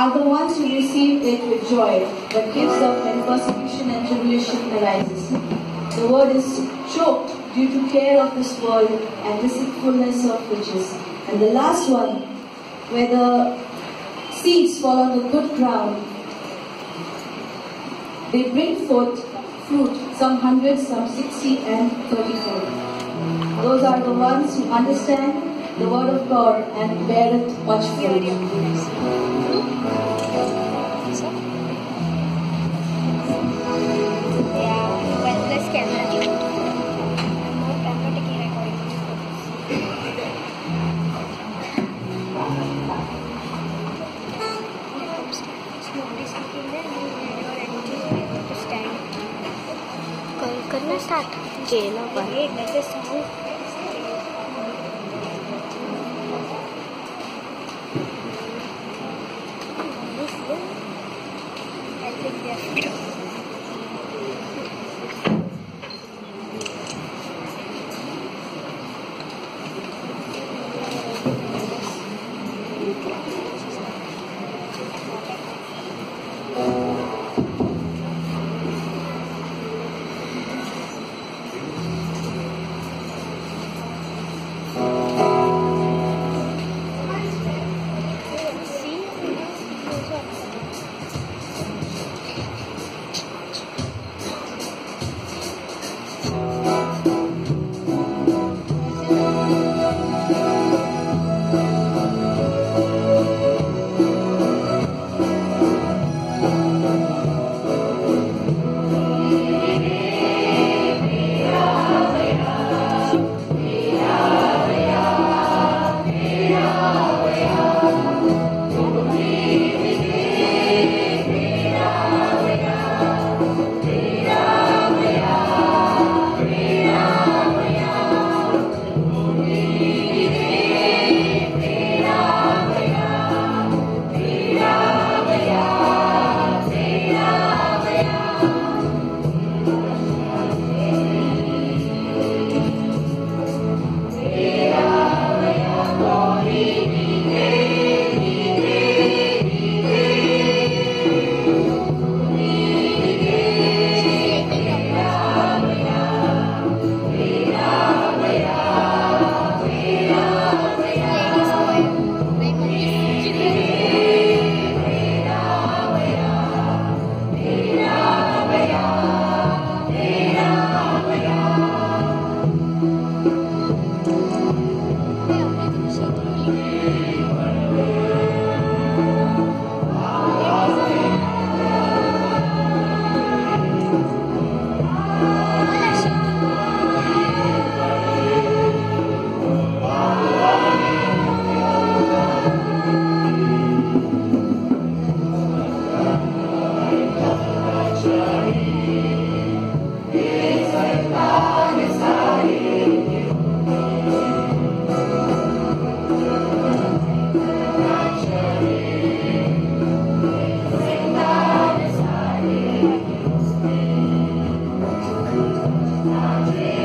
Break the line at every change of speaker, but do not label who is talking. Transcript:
are the ones who receive it with joy, but gives up when persecution and tribulation arises. The word is choked due to care of this world and deceitfulness of riches. And the last one, where the seeds fall on the good ground, they bring forth fruit, some hundred, some sixty, and thirty-four. Those are the ones who understand the word of God and bear it much fruit.
Yeah, well, let's Amen.